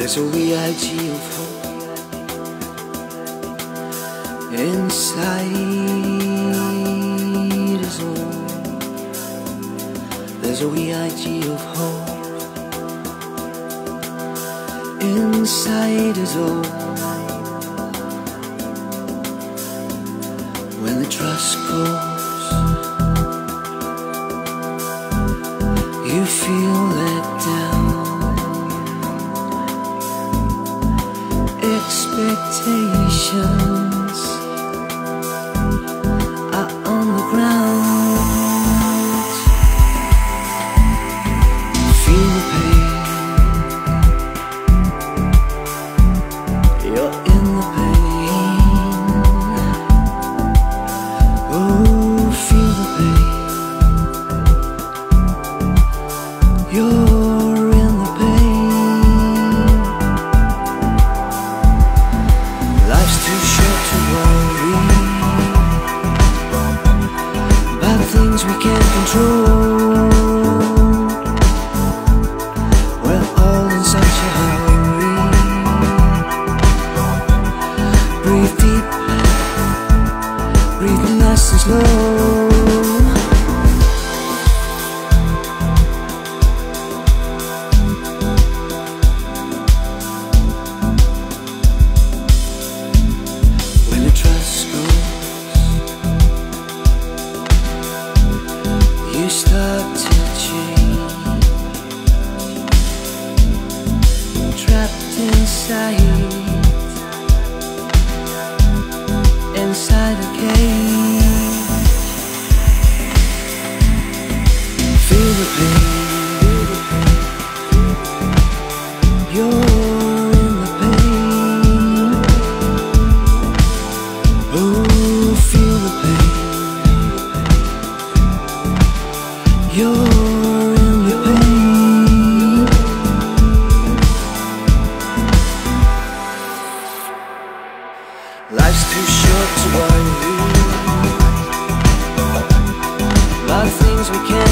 There's a reality of hope inside us all. There's a reality of hope inside us all. When the trust goes, you feel let down. Expectations are on the ground. Feel the pain. You're we start to change. Trapped inside, inside a cage. Feel the pain. You're in pain. Life's too short to worry about things we can't